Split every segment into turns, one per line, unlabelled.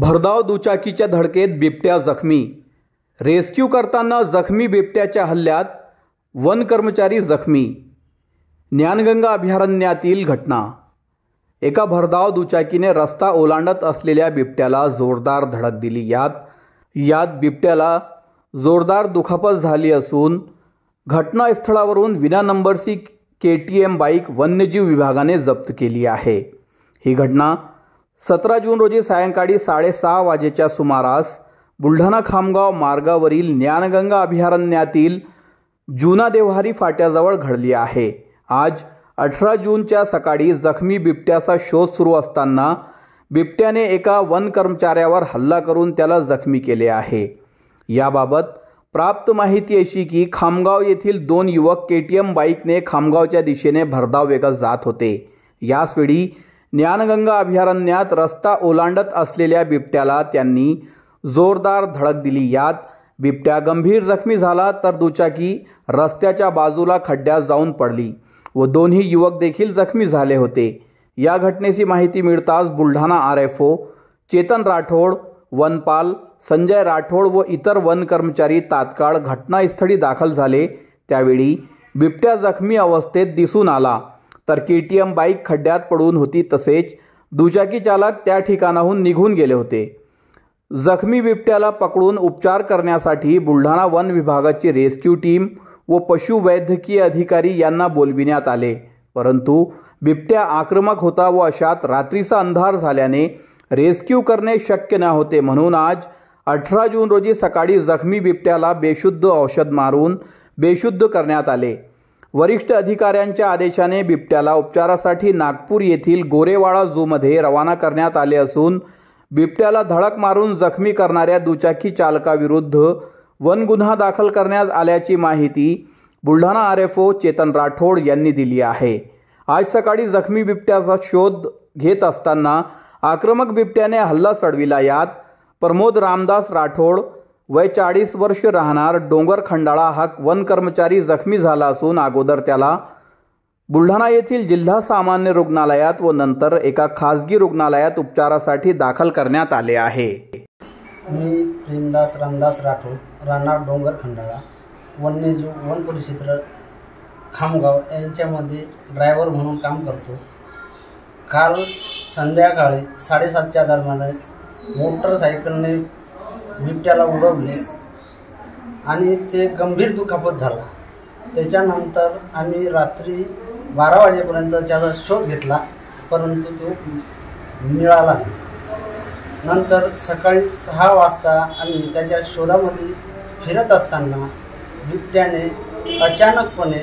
भरधाव दुचाकीच्या धडकेत बिबट्या जखमी. रेस्क्यू करताना जखमी बिबट्याच्या हल्ल्यात वन कर्मचारी जखमी. ज्ञानगंगा अभयारण्यातील घटना. एका भरधाव दुचाकीने रस्ता ओलांडत असलेल्या बिबट्याला जोरदार धडक दिली. यात यात बिबट्याला जोरदार दुखापत झाली असून घटनास्थळावरून विना नंबरची के टी एम बाईक वन्यजीव विभागाने जप्त केली आहे. ही घटना सतरा जून रोजी सायंकाळी साडेसहा वाजेच्या सुमारास बुलढाणा खामगाव मार्गावरील ज्ञानगंगा अभयारण्यातील जुना देवहारी फाट्याजवळ घडली आहे. आज अठरा जूनच्या सकाळी जखमी बिबट्याचा शोध सुरू असताना बिबट्याने एका वन कर्मचाऱ्यावर हल्ला करून त्याला जखमी केले आहे. याबाबत प्राप्त माहिती अशी की खामगाव येथील दोन युवक के टी एम बाईकने खामगावच्या दिशेने भरधाव वेगात जात होते. याचवेळी ज्ञानगंगा अभयारण्यात रस्ता ओलांडत असलेल्या बिबट्याला त्यांनी जोरदार धडक दिली. यात बिबट्या गंभीर जखमी झाला तर दुचाकी रस्त्याच्या बाजूला खड्ड्यात जाऊन पडली व दोन्ही युवक देखील जखमी झाले होते. या घटनेची माहिती मिळताच Buldhana R F O Chetan Rathod वनपाल संजय राठोड व इतर वन कर्मचारी तात्काळ घटनास्थळी दाखल झाले. त्यावेळी बिबट्या जखमी अवस्थेत दिसून आला. तर के टी एम बाईक खड्ड्यात पडून होती तसेच दुचाकी चालक त्या ठिकाणाहून निघून गेले होते. जखमी बिबट्याला पकडून उपचार करण्यासाठी बुलढाणा वन विभागाची रेस्क्यू टीम व पशुवैद्यकीय अधिकारी यांना बोलविण्यात आले. परंतु बिबट्या आक्रमक होता व अशात रात्रीचा अंधार झाल्याने रेस्क्यू करणे शक्य न होते म्हणून आज अठरा जून रोजी सकाळी जखमी बिबट्याला बेशुद्ध औषध मारून बेशुद्ध करण्यात आले. वरिष्ठ अधिकाऱ्यांच्या आदेशाने बिबट्याला उपचारासाठी नागपूर येथील गोरेवाडा झूमध्ये रवाना करण्यात आले असून बिबट्याला धडक मारून जखमी करणाऱ्या दुचाकी चालकाविरुद्ध वन गुन्हा दाखल करण्यात आल्याची माहिती Buldhana R F O Chetan Rathod यांनी दिली आहे. आज सकाळी जखमी बिबट्याचा शोध घेत असताना आक्रमक बिबट्याने हल्ला चढविला यात प्रमोद रामदास राठोड वय चाळीस वर्ष राहणार डोंगर खंडाळा हा वन कर्मचारी जखमी झाला असून अगोदर त्याला बुलढाणा येथील जिल्हा सामान्य रुग्णालयात व नंतर एका खासगी रुग्णालयात उपचारासाठी दाखल करण्यात आले आहे.
मी प्रेमदास रामदास राठोड राहणार डोंगर खंडाळा वन्यजीव वन परिक्षेत्र खामगाव यांच्यामध्ये ड्रायव्हर म्हणून काम करतो. काल संध्याकाळी साडेसातच्या दरम्यान मोटरसायकलने बिबट्याला उडवले आणि ते गंभीर दुखापत झाला. त्याच्यानंतर आम्ही रात्री बारा वाजेपर्यंत त्याचा शोध घेतला परंतु तो मिळाला नाही. नंतर सकाळी सहा वाजता आम्ही त्याच्या शोधामध्ये फिरत असताना बिबट्याने अचानकपणे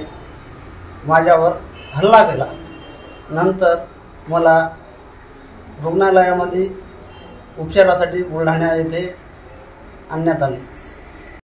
माझ्यावर हल्ला केला. नंतर मला रुग्णालयामध्ये उपचारासाठी बुलढाणा येथे आणण्यात आले